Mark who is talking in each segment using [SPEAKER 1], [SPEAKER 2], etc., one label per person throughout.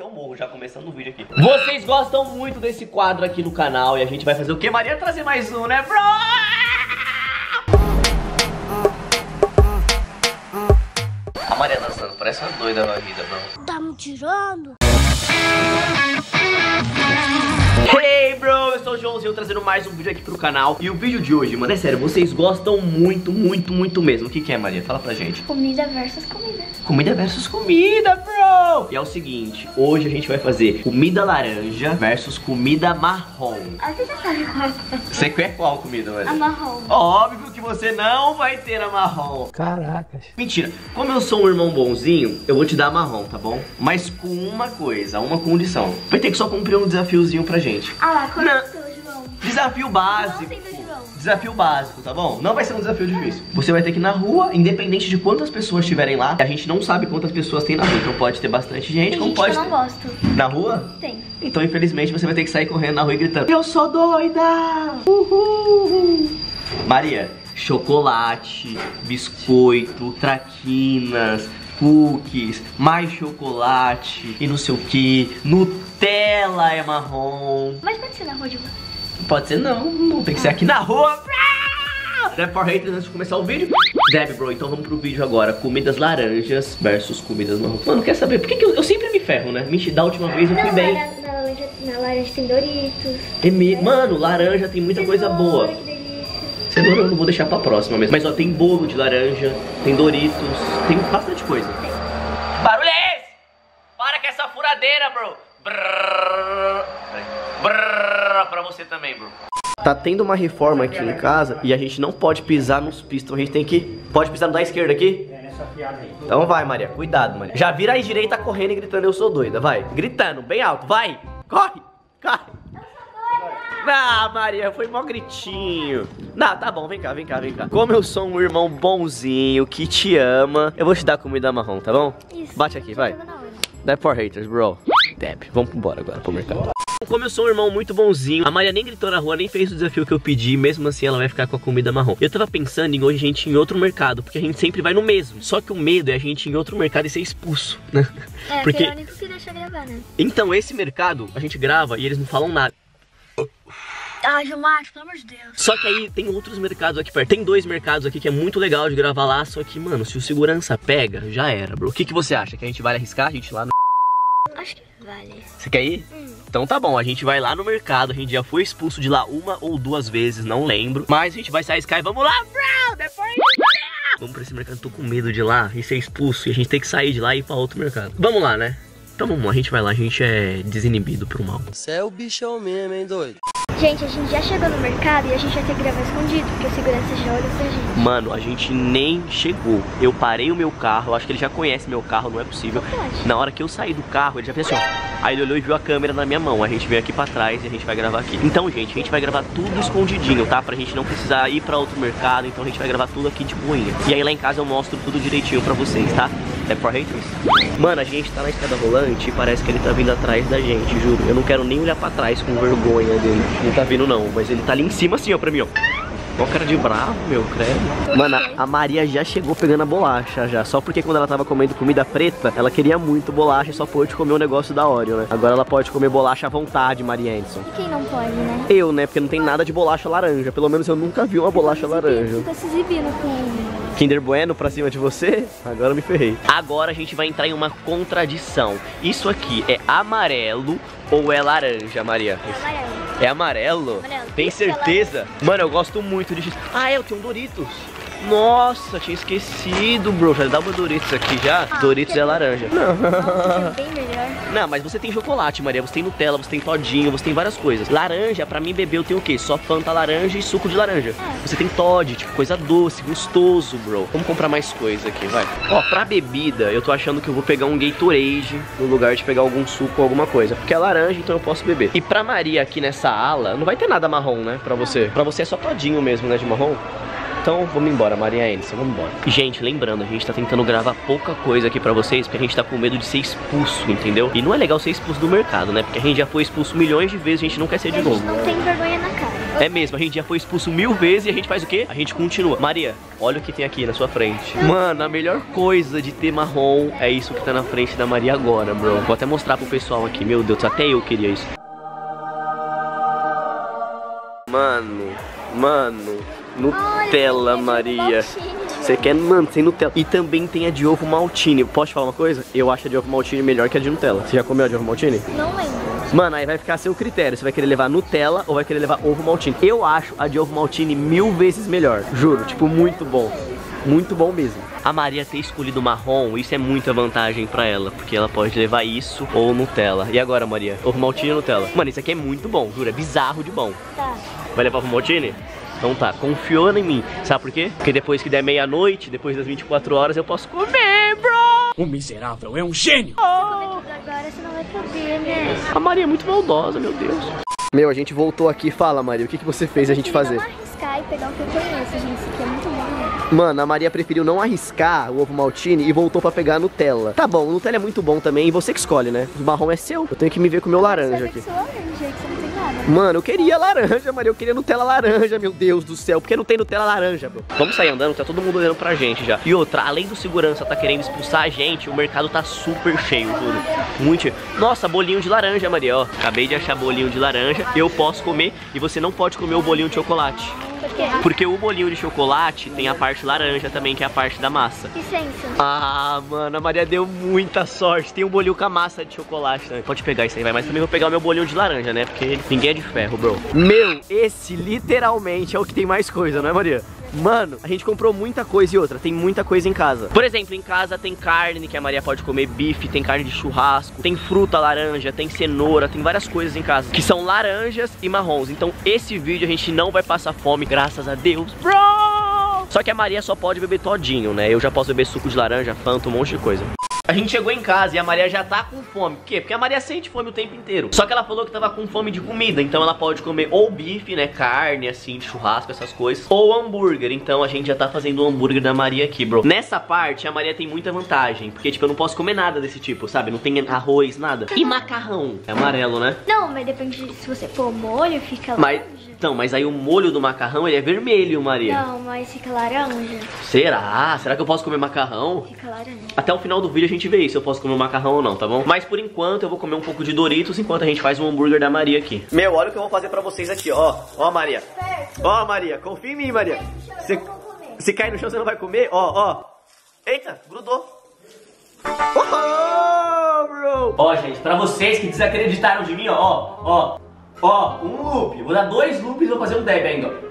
[SPEAKER 1] que eu morro já começando o vídeo aqui. Vocês gostam muito desse quadro aqui no canal e a gente vai fazer o que, Maria? Trazer mais um, né, bro? A Maria dançando, parece uma doida na vida, bro.
[SPEAKER 2] Tá me tirando?
[SPEAKER 1] Hey bro, eu sou o Joãozinho trazendo mais um vídeo aqui pro canal E o vídeo de hoje, mano, é sério, vocês gostam muito, muito, muito mesmo O que que é, Maria? Fala pra gente
[SPEAKER 2] Comida versus comida.
[SPEAKER 1] Comida versus comida, bro! E é o seguinte, hoje a gente vai fazer comida laranja versus comida marrom
[SPEAKER 2] Ah, você já sabe qual é.
[SPEAKER 1] Você quer qual comida, Maria?
[SPEAKER 2] A marrom.
[SPEAKER 1] Óbvio que você não vai ter a marrom
[SPEAKER 3] Caracas.
[SPEAKER 1] Mentira, como eu sou um irmão bonzinho, eu vou te dar a marrom, tá bom? Mas com uma coisa, uma condição Vai ter que só cumprir um desafiozinho pra gente
[SPEAKER 2] Ah lá, qual é
[SPEAKER 1] Não.
[SPEAKER 2] o seu, João?
[SPEAKER 1] Desafio básico. Desafio básico, tá bom? Não vai ser um desafio difícil. Você vai ter que ir na rua, independente de quantas pessoas estiverem lá. A gente não sabe quantas pessoas tem na rua, então pode ter bastante gente,
[SPEAKER 2] Tem
[SPEAKER 1] como
[SPEAKER 2] gente
[SPEAKER 1] pode
[SPEAKER 2] que eu
[SPEAKER 1] ter.
[SPEAKER 2] não gosto.
[SPEAKER 1] Na rua?
[SPEAKER 2] Tem.
[SPEAKER 1] Então, infelizmente, você vai ter que sair correndo na rua e gritando: Eu sou doida! Uhul! Maria, chocolate, biscoito, traquinas, cookies, mais chocolate e não sei o que. Nutella é marrom.
[SPEAKER 2] Mas pode ser na rua de uma.
[SPEAKER 1] Pode ser não, não tem que ser aqui na rua. Deb for haters antes de começar o vídeo. Deb, bro, então vamos pro vídeo agora. Comidas laranjas versus comidas marrom. Mano, quer saber? Por que, que eu, eu sempre me ferro, né? Mentira, da última vez eu fui
[SPEAKER 2] Não,
[SPEAKER 1] bem.
[SPEAKER 2] na, na, laranja, na laranja tem Doritos.
[SPEAKER 1] É me- Mano, laranja tem muita coisa boa.
[SPEAKER 2] Que delícia.
[SPEAKER 1] Cenoura eu não vou deixar pra próxima mesmo. Mas ó, tem bolo de laranja, tem Doritos, tem bastante coisa. Barulho é esse? Para com essa furadeira, bro. Brrr. Brrr. Pra você também, bro. Tá tendo uma reforma aqui em casa e a gente não pode pisar nos pistões. A gente tem que. Pode pisar no da esquerda aqui?
[SPEAKER 3] É nessa piada aí.
[SPEAKER 1] Então vai, Maria. Cuidado, Maria. Já vira aí direita correndo e gritando, eu sou doida. Vai. Gritando, bem alto. Vai. Corre. Corre. Ah, Maria, foi mó gritinho. Não, tá bom, vem cá, vem cá, vem cá. Como eu sou um irmão bonzinho que te ama, eu vou te dar comida marrom, tá bom?
[SPEAKER 2] Isso.
[SPEAKER 1] Bate aqui, vai.
[SPEAKER 2] Hora.
[SPEAKER 1] Deb for haters, bro. Deb, vamos embora agora pro mercado. Como eu sou um irmão muito bonzinho, a Maria nem gritou na rua, nem fez o desafio que eu pedi, mesmo assim ela vai ficar com a comida marrom. Eu tava pensando em hoje a gente ir em outro mercado, porque a gente sempre vai no mesmo. Só que o medo é a gente ir em outro mercado e ser expulso, né?
[SPEAKER 2] É,
[SPEAKER 1] Porque-
[SPEAKER 2] é o único que deixa gravar, né?
[SPEAKER 1] Então esse mercado, a gente grava e eles não falam nada.
[SPEAKER 2] Ah, Gilmar, pelo amor de Deus.
[SPEAKER 1] Só que aí tem outros mercados aqui perto. Tem dois mercados aqui que é muito legal de gravar lá, só que, mano, se o segurança pega, já era, bro. O que, que você acha? Que a gente vai arriscar a gente ir lá no...
[SPEAKER 2] Acho que vale.
[SPEAKER 1] Você quer ir? Então tá bom, a gente vai lá no mercado, a gente já foi expulso de lá uma ou duas vezes, não lembro. Mas a gente vai sair Sky, vamos lá, bro! Depois... Vamos pra esse mercado, tô com medo de ir lá e ser expulso e a gente tem que sair de lá e ir pra outro mercado. Vamos lá, né? Então vamos lá, a gente vai lá, a gente é desinibido pro mal.
[SPEAKER 4] Você é o bichão mesmo, hein, doido?
[SPEAKER 2] Gente, a gente já chegou no mercado e a gente vai ter que gravar escondido, porque o segurança já olhou pra gente.
[SPEAKER 1] Mano, a gente nem chegou. Eu parei o meu carro, acho que ele já conhece meu carro, não é possível. Na hora que eu saí do carro, ele já fez assim, ó. Aí ele olhou e viu a câmera na minha mão. A gente veio aqui pra trás e a gente vai gravar aqui. Então, gente, a gente vai gravar tudo escondidinho, tá? Pra gente não precisar ir pra outro mercado. Então a gente vai gravar tudo aqui de boinha. E aí lá em casa eu mostro tudo direitinho pra vocês, tá? É for haters? Mano, a gente tá na escada rolante e parece que ele tá vindo atrás da gente, juro. Eu não quero nem olhar pra trás com vergonha dele. Não tá vindo não, mas ele tá ali em cima assim, ó, pra mim, ó. Ó cara de bravo, meu, credo. Mano, a- Maria já chegou pegando a bolacha já. Só porque quando ela tava comendo comida preta, ela queria muito bolacha e só pôde comer o negócio da Oreo, né? Agora ela pode comer bolacha à vontade, Maria Anderson.
[SPEAKER 2] E quem não pode, né?
[SPEAKER 1] Eu, né? Porque não tem nada de bolacha laranja. Pelo menos eu nunca vi uma bolacha laranja.
[SPEAKER 2] Fica se exibindo com...
[SPEAKER 1] Kinder Bueno pra cima de você? Agora eu me ferrei. Agora a gente vai entrar em uma contradição. Isso aqui é amarelo ou é laranja, Maria?
[SPEAKER 2] amarelo.
[SPEAKER 1] É amarelo?
[SPEAKER 2] Amarelo.
[SPEAKER 1] Tem certeza? Mano, eu gosto muito de. Ah, é, eu tenho um Doritos. Nossa, tinha esquecido, bro. Já dá uma Doritos aqui já.
[SPEAKER 2] Ah,
[SPEAKER 1] Doritos é laranja. Não.
[SPEAKER 2] É bem melhor.
[SPEAKER 1] Não, mas você tem chocolate, Maria. Você tem Nutella, você tem todinho, você tem várias coisas. Laranja, pra mim beber, eu tenho o quê? Só Fanta laranja e suco de laranja.
[SPEAKER 2] É.
[SPEAKER 1] Você tem Todd, tipo, coisa doce, gostoso, bro. Vamos comprar mais coisa aqui, vai. Ó, pra bebida, eu tô achando que eu vou pegar um Gatorade no lugar de pegar algum suco ou alguma coisa. Porque é laranja, então eu posso beber. E pra Maria aqui nessa ala, não vai ter nada marrom, né? Pra você. Pra você é só todinho mesmo, né? De marrom. Então vamos embora, Maria Anderson, vamos embora. Gente, lembrando, a gente tá tentando gravar pouca coisa aqui pra vocês, porque a gente tá com medo de ser expulso, entendeu? E não é legal ser expulso do mercado, né? Porque a gente já foi expulso milhões de vezes, a gente não quer ser de
[SPEAKER 2] a gente
[SPEAKER 1] novo.
[SPEAKER 2] não tem vergonha na cara.
[SPEAKER 1] É mesmo, a gente já foi expulso mil vezes e a gente faz o quê? A gente continua. Maria, olha o que tem aqui na sua frente. Mano, a melhor coisa de ter marrom é isso que tá na frente da Maria agora, bro. Vou até mostrar pro pessoal aqui. Meu Deus, até eu queria isso. Mano, mano, Nutella, Maria. Você quer, mano, sem Nutella. E também tem a de ovo maltine. Posso te falar uma coisa? Eu acho a de ovo maltine melhor que a de Nutella. Você já comeu a de ovo maltine?
[SPEAKER 2] Não lembro.
[SPEAKER 1] Mano, aí vai ficar a seu critério. Você vai querer levar Nutella ou vai querer levar ovo maltine. Eu acho a de ovo maltine mil vezes melhor. Juro, tipo, muito bom. Muito bom mesmo. A Maria ter escolhido marrom, isso é muita vantagem pra ela, porque ela pode levar isso ou Nutella. E agora, Maria? Ovo maltine ou Nutella? Mano, isso aqui é muito bom, juro, é bizarro de bom.
[SPEAKER 2] Tá.
[SPEAKER 1] Vai levar ovo maltine? Então tá, confiou em mim. Sabe por quê? Porque depois que der meia-noite, depois das 24 horas, eu posso comer, bro!
[SPEAKER 3] O miserável é um gênio!
[SPEAKER 2] Comer tudo agora, você não vai poder, né?
[SPEAKER 1] A Maria é muito maldosa, meu Deus. Meu, a gente voltou aqui. Fala, Maria, o que, que você fez a gente fazer?
[SPEAKER 2] Não arriscar e pegar o que eu conheço, gente. Isso aqui é muito bom, né?
[SPEAKER 1] Mano, a Maria preferiu não arriscar o ovo maltine e voltou pra pegar a Nutella. Tá bom, o Nutella é muito bom também e você que escolhe, né? O marrom é seu. Eu tenho que me ver com o meu laranja aqui.
[SPEAKER 2] laranja,
[SPEAKER 1] Mano, eu queria laranja, Maria. Eu queria Nutella laranja, meu Deus do céu. Por que não tem Nutella laranja, bro? Vamos sair andando, tá todo mundo olhando pra gente já. E outra, além do segurança tá querendo expulsar a gente, o mercado tá super cheio, juro. Muito cheio. Nossa, bolinho de laranja, Maria, ó. Acabei de achar bolinho de laranja. Eu posso comer e você não pode comer o bolinho de chocolate.
[SPEAKER 2] Por quê?
[SPEAKER 1] Porque o bolinho de chocolate tem a parte laranja também, que é a parte da massa.
[SPEAKER 2] Licença.
[SPEAKER 1] Ah, mano, a Maria deu muita sorte. Tem um bolinho com a massa de chocolate também. Pode pegar isso aí, vai. Mas também vou pegar o meu bolinho de laranja, né? Porque ninguém é de ferro, bro. Meu, esse literalmente é o que tem mais coisa, não é, Maria? Mano, a gente comprou muita coisa e outra, tem muita coisa em casa. Por exemplo, em casa tem carne que a Maria pode comer, bife, tem carne de churrasco, tem fruta laranja, tem cenoura, tem várias coisas em casa que são laranjas e marrons. Então, esse vídeo a gente não vai passar fome, graças a Deus, bro! Só que a Maria só pode beber todinho, né? Eu já posso beber suco de laranja, fanta, um monte de coisa. A gente chegou em casa e a Maria já tá com fome. Por quê? Porque a Maria sente fome o tempo inteiro. Só que ela falou que tava com fome de comida. Então ela pode comer ou bife, né? Carne, assim, de churrasco, essas coisas. Ou hambúrguer. Então a gente já tá fazendo o hambúrguer da Maria aqui, bro. Nessa parte, a Maria tem muita vantagem. Porque, tipo, eu não posso comer nada desse tipo, sabe? Não tem arroz, nada. E macarrão? É amarelo, né?
[SPEAKER 2] Não, mas depende de se você pôr molho, fica
[SPEAKER 1] Mas,
[SPEAKER 2] laranja.
[SPEAKER 1] Então, mas aí o molho do macarrão, ele é vermelho, Maria.
[SPEAKER 2] Não, mas fica laranja.
[SPEAKER 1] Será? Será que eu posso comer macarrão?
[SPEAKER 2] Fica laranja.
[SPEAKER 1] Até o final do vídeo a gente vê se eu posso comer um macarrão ou não, tá bom? Mas por enquanto eu vou comer um pouco de Doritos enquanto a gente faz o hambúrguer da Maria aqui. Meu, olha o que eu vou fazer pra vocês aqui, ó. Ó, Maria. Ó, Maria, confia em mim, Maria. Se, se cair no chão você não vai comer? Ó, ó. Eita, grudou. Oh, bro. Ó, gente, pra vocês que desacreditaram de mim, ó, ó, ó. Um loop. Eu vou dar dois loops e vou fazer um dab ainda!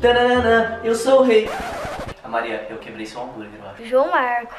[SPEAKER 1] Tanana, eu sou o rei. A Maria, eu quebrei seu hambúrguer, eu acho.
[SPEAKER 2] João Marco.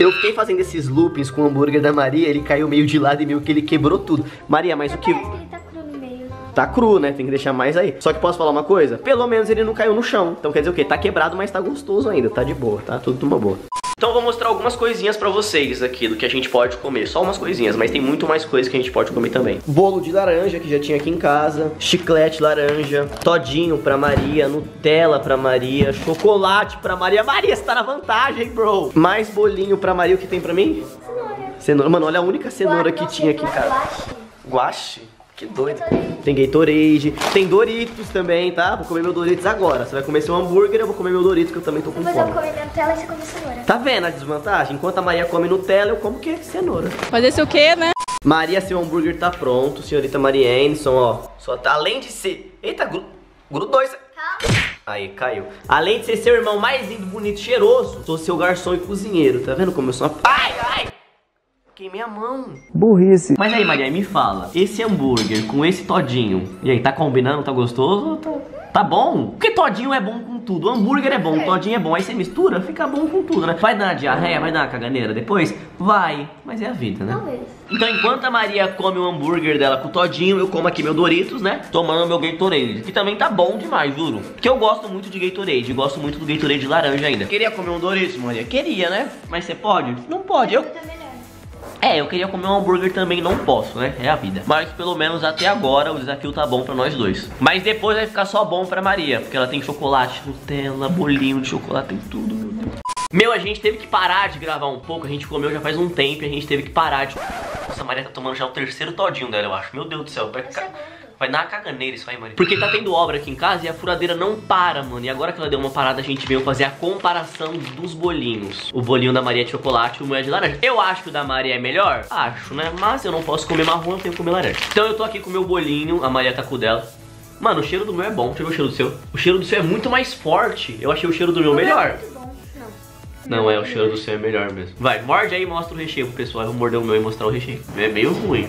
[SPEAKER 1] Eu fiquei fazendo esses loopings com o hambúrguer da Maria, ele caiu meio de lado e meio que ele quebrou tudo. Maria, mas o que...
[SPEAKER 2] Ele tá cru no meio.
[SPEAKER 1] Tá cru, né? Tem que deixar mais aí. Só que posso falar uma coisa? Pelo menos ele não caiu no chão. Então quer dizer o quê? Tá quebrado, mas tá gostoso ainda. Tá de boa, tá? Tudo numa boa. Então eu vou mostrar algumas coisinhas pra vocês aqui do que a gente pode comer. Só umas coisinhas, mas tem muito mais coisas que a gente pode comer também. Bolo de laranja, que já tinha aqui em casa. Chiclete laranja. Todinho pra Maria. Nutella pra Maria. Chocolate pra Maria. Maria, você tá na vantagem, bro. Mais bolinho pra Maria. O que tem pra mim?
[SPEAKER 2] Cenoura.
[SPEAKER 1] Cenoura. Mano, olha a única cenoura que tinha aqui em casa.
[SPEAKER 2] guache.
[SPEAKER 1] Guache? Que doido. Tem Gatorade, tem Doritos também, tá? Vou comer meu Doritos agora. Você vai comer seu hambúrguer, eu vou comer meu Doritos, que eu também tô com
[SPEAKER 2] Depois eu vou
[SPEAKER 1] fome.
[SPEAKER 2] comer Nutella e você come cenoura.
[SPEAKER 1] Tá vendo a desvantagem? Enquanto a Maria come Nutella, eu como que? Cenoura.
[SPEAKER 5] Fazer isso o quê, né?
[SPEAKER 1] Maria, seu hambúrguer tá pronto, senhorita Maria Anderson, ó. Só tá, além de ser... Eita, gru... grudou isso... Aí, caiu. Além de ser seu irmão mais lindo, bonito, cheiroso, sou seu garçom e cozinheiro. Tá vendo como eu sou uma... Ai, ai! Queimei a mão.
[SPEAKER 3] Burrice.
[SPEAKER 1] Mas aí, Maria, me fala, esse hambúrguer com esse todinho, e aí, tá combinando? Tá gostoso? Tá, tá bom? Porque todinho é bom com tudo. O hambúrguer é bom, todinho é bom. Aí você mistura, fica bom com tudo, né? Vai dar uma diarreia, vai dar uma caganeira depois? Vai. Mas é a vida, né?
[SPEAKER 2] Talvez.
[SPEAKER 1] Então, enquanto a Maria come o hambúrguer dela com todinho, eu como aqui meu Doritos, né? Tomando meu Gatorade. Que também tá bom demais, juro. Porque eu gosto muito de Gatorade. Gosto muito do Gatorade de laranja ainda. Queria comer um Doritos, Maria? Queria, né? Mas você pode? Não pode. Eu,
[SPEAKER 2] Tá melhor.
[SPEAKER 1] É, eu queria comer um hambúrguer também, não posso, né? É a vida. Mas pelo menos até agora o desafio tá bom pra nós dois. Mas depois vai ficar só bom pra Maria, porque ela tem chocolate, Nutella, bolinho de chocolate, tem tudo, meu Deus. Meu, a gente teve que parar de gravar um pouco, a gente comeu já faz um tempo e a gente teve que parar de... Nossa, a Maria tá tomando já o terceiro todinho dela, eu acho. Meu Deus do céu, vai ficar... Vai dar uma caganeira isso aí, mano. Porque tá tendo obra aqui em casa e a furadeira não para, mano. E agora que ela deu uma parada, a gente veio fazer a comparação dos bolinhos. O bolinho da Maria é de chocolate e o meu é de laranja. Eu acho que o da Maria é melhor? Acho, né? Mas eu não posso comer marrom, eu tenho que comer laranja. Então eu tô aqui com o meu bolinho, a Maria tá com o dela. Mano, o cheiro do meu é bom. Deixa eu ver o cheiro do seu. O cheiro do seu é muito mais forte. Eu achei o cheiro do meu melhor.
[SPEAKER 2] Bom. Não.
[SPEAKER 1] Não, é, o cheiro do seu é melhor mesmo. Vai, morde aí e mostra o recheio pro pessoal. Eu vou morder o meu e mostrar o recheio. É meio ruim.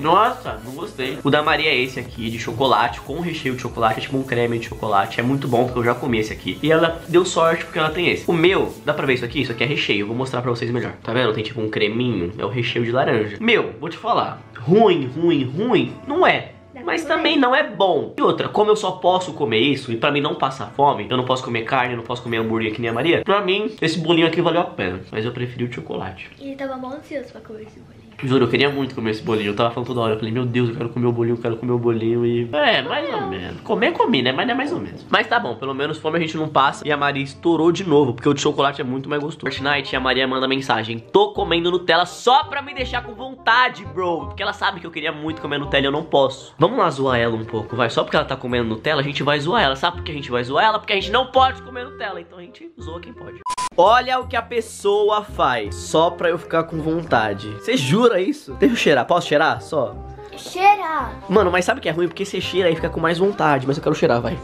[SPEAKER 1] Nossa, não gostei. O da Maria é esse aqui, de chocolate, com recheio de chocolate, é tipo um creme de chocolate. É muito bom, porque eu já comi esse aqui. E ela deu sorte porque ela tem esse. O meu, dá pra ver isso aqui? Isso aqui é recheio. Eu vou mostrar pra vocês melhor. Tá vendo? Tem tipo um creminho. É o recheio de laranja. Meu, vou te falar. Ruim, ruim, ruim, não é. Mas também não é bom. E outra, como eu só posso comer isso, e pra mim não passar fome, eu não posso comer carne, não posso comer hambúrguer que nem a Maria, pra mim, esse bolinho aqui valeu a pena. Mas eu preferi o chocolate.
[SPEAKER 2] E ele tava mal ansioso pra comer esse bolinho.
[SPEAKER 1] Juro, eu queria muito comer esse bolinho. Eu tava falando toda hora. Eu falei, meu Deus, eu quero comer o bolinho, eu quero comer o bolinho. E. É, mais ou menos. Comer, comi, né? Mas é mais ou menos. Mas tá bom, pelo menos fome a gente não passa. E a Maria estourou de novo, porque o de chocolate é muito mais gostoso. Fortnite a Maria manda mensagem: Tô comendo Nutella só pra me deixar com vontade, bro. Porque ela sabe que eu queria muito comer Nutella e eu não posso. Vamos lá zoar ela um pouco, vai. Só porque ela tá comendo Nutella, a gente vai zoar ela. Sabe por que a gente vai zoar ela? Porque a gente não pode comer Nutella. Então a gente zoa quem pode. Olha o que a pessoa faz só pra eu ficar com vontade. Você jura isso? Deixa eu cheirar. Posso cheirar? Só.
[SPEAKER 2] Cheira!
[SPEAKER 1] Mano, mas sabe que é ruim? Porque você cheira e fica com mais vontade. Mas eu quero cheirar, vai.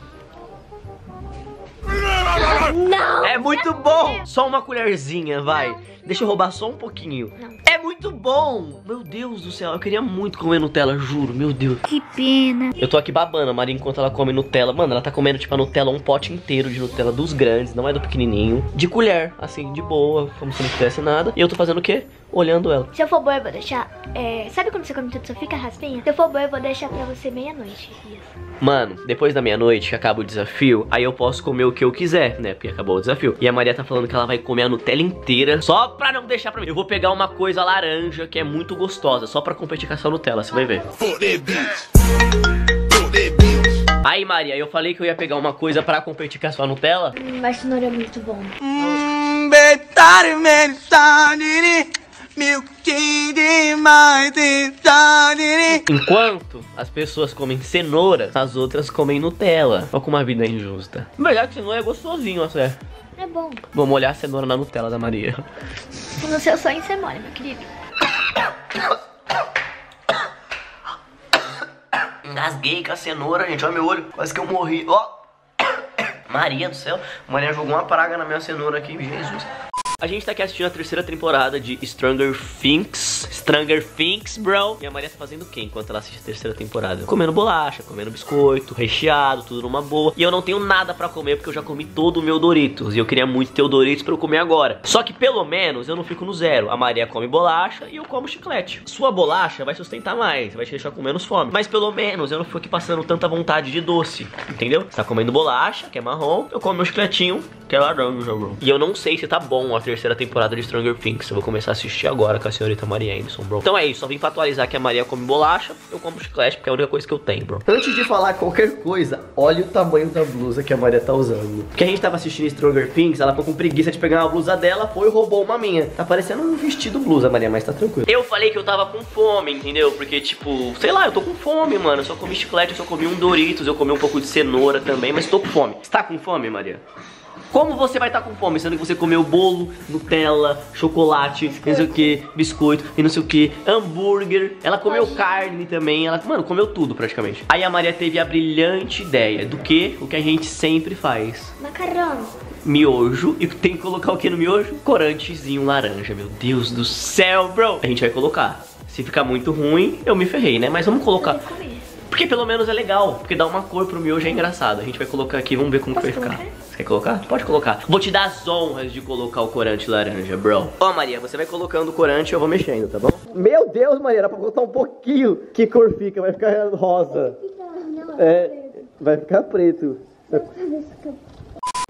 [SPEAKER 2] Não!
[SPEAKER 1] É muito bom! Só uma colherzinha, vai. Deixa eu roubar só um pouquinho.
[SPEAKER 2] Não.
[SPEAKER 1] É muito bom! Meu Deus do céu, eu queria muito comer Nutella, juro, meu Deus.
[SPEAKER 2] Que pena.
[SPEAKER 1] Eu tô aqui babando a Maria enquanto ela come Nutella. Mano, ela tá comendo, tipo, a Nutella, um pote inteiro de Nutella dos grandes, não é do pequenininho. De colher, assim, de boa, como se não tivesse nada. E eu tô fazendo o quê? Olhando ela.
[SPEAKER 2] Se eu for boa, eu vou deixar. é, Sabe quando você come tudo só fica raspinha? Se eu for boa, eu vou deixar pra você meia-noite.
[SPEAKER 1] Mano, depois da meia-noite, que acaba o desafio, aí eu posso comer o que eu quiser, né? Porque acabou o desafio. E a Maria tá falando que ela vai comer a Nutella inteira, só pra não deixar pra mim. Eu vou pegar uma coisa laranja, que é muito gostosa, só pra competir com essa Nutella, você vai ver. Aí, Maria, eu falei que eu ia pegar uma coisa pra competir com a sua Nutella.
[SPEAKER 2] Hum, mas cenoura é muito bom.
[SPEAKER 1] Enquanto as pessoas comem cenoura, as outras comem Nutella. Olha como a vida é injusta. Na verdade, cenoura é gostosinho, até.
[SPEAKER 2] É bom.
[SPEAKER 1] Vou molhar a cenoura na Nutella da Maria.
[SPEAKER 2] No seu sonho você mora, meu querido.
[SPEAKER 1] Engasguei com a cenoura, gente. Olha meu olho. Quase que eu morri. Ó. Maria do céu. A Maria jogou uma praga na minha cenoura aqui. Jesus. A gente tá aqui assistindo a terceira temporada de Stranger Things. Stranger Things, bro. E a Maria tá fazendo o quê enquanto ela assiste a terceira temporada? Comendo bolacha, comendo biscoito, recheado, tudo numa boa. E eu não tenho nada pra comer porque eu já comi todo o meu Doritos. E eu queria muito ter o Doritos pra eu comer agora. Só que pelo menos eu não fico no zero. A Maria come bolacha e eu como chiclete. Sua bolacha vai sustentar mais, vai te deixar com menos fome. Mas pelo menos eu não fico aqui passando tanta vontade de doce. Entendeu? Você tá comendo bolacha, que é marrom. Eu como meu chicletinho, que é laranja, bro. E eu não sei se tá bom a terceira temporada de Stranger Things. Eu vou começar a assistir agora com a senhorita Maria Anderson, bro. Então é isso, só vim pra atualizar que a Maria come bolacha, eu como chiclete, porque é a única coisa que eu tenho, bro. Antes de falar qualquer coisa, olha o tamanho da blusa que a Maria tá usando. Porque a gente tava assistindo Stranger Things, ela ficou com preguiça de pegar uma blusa dela, foi e roubou uma minha. Tá parecendo um vestido blusa, Maria, mas tá tranquilo. Eu falei que eu tava com fome, entendeu? Porque, tipo, sei lá, eu tô com fome, mano. Eu só comi chiclete, eu só comi um Doritos, eu comi um pouco de cenoura também, mas tô com fome. Você tá com fome, Maria? Como você vai estar com fome, sendo que você comeu bolo, Nutella, chocolate, não sei o que, biscoito e não sei o que, hambúrguer. Ela comeu carne também, ela, mano, comeu tudo praticamente. Aí a Maria teve a brilhante ideia do que? O que a gente sempre faz.
[SPEAKER 2] Macarrão.
[SPEAKER 1] Miojo. E tem que colocar o que no miojo? Corantezinho laranja, meu Deus do céu, bro. A gente vai colocar. Se ficar muito ruim, eu me ferrei, né? Mas vamos colocar. Porque pelo menos é legal, porque dá uma cor pro miojo, é engraçado. A gente vai colocar aqui, vamos ver como que vai
[SPEAKER 2] Posso
[SPEAKER 1] ficar.
[SPEAKER 2] colocar?
[SPEAKER 1] Você quer colocar? Pode colocar. Vou te dar as honras de colocar o corante laranja, bro. Ó, Maria, você vai colocando o corante e eu vou mexendo, tá bom? Meu Deus, Maria, era pra botar um pouquinho. Que cor fica? Vai ficar rosa. É, vai ficar preto.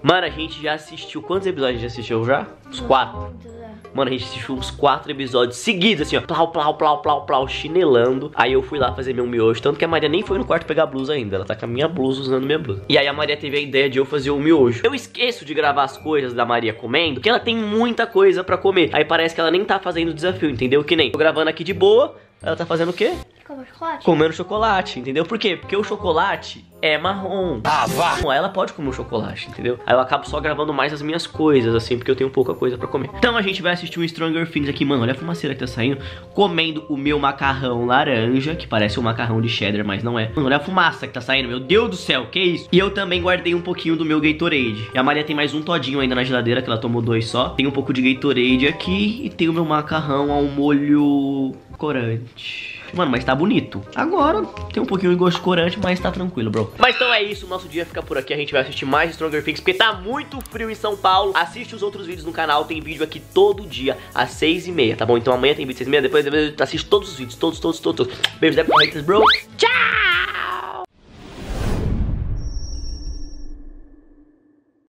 [SPEAKER 1] Mano, a gente já assistiu. Quantos episódios a gente assistiu já? Uns quatro. Mano, a gente assistiu uns quatro episódios seguidos, assim, ó. Plau, plau, plau, plau, plau, chinelando. Aí eu fui lá fazer meu miojo. Tanto que a Maria nem foi no quarto pegar blusa ainda. Ela tá com a minha blusa, usando minha blusa. E aí a Maria teve a ideia de eu fazer o miojo. Eu esqueço de gravar as coisas da Maria comendo, porque ela tem muita coisa pra comer. Aí parece que ela nem tá fazendo o desafio, entendeu? Que nem tô gravando aqui de boa. Ela tá fazendo o quê?
[SPEAKER 2] como chocolate?
[SPEAKER 1] comendo chocolate, entendeu? Por quê? Porque o chocolate é marrom.
[SPEAKER 3] Ah, vá.
[SPEAKER 1] Bom, ela pode comer o chocolate, entendeu? Aí eu acabo só gravando mais as minhas coisas, assim, porque eu tenho pouca coisa pra comer. Então a gente vai assistir um Stranger Things aqui, mano. Olha a fumaceira que tá saindo. Comendo o meu macarrão laranja, que parece um macarrão de cheddar, mas não é. Mano, olha a fumaça que tá saindo, meu Deus do céu, que isso? E eu também guardei um pouquinho do meu Gatorade. E a Maria tem mais um todinho ainda na geladeira, que ela tomou dois só. Tem um pouco de Gatorade aqui e tem o meu macarrão ao molho corante. Mano, mas tá bonito. Agora tem um pouquinho de gosto corante, mas tá tranquilo, bro. Mas então é isso, nosso dia fica por aqui. A gente vai assistir mais Stranger Things, porque tá muito frio em São Paulo. Assiste os outros vídeos no canal, tem vídeo aqui todo dia, às seis e meia, tá bom? Então amanhã tem vídeo às seis e meia, depois, depois assiste todos os vídeos, todos, todos, todos. todos. Beijos, bro. Tchau!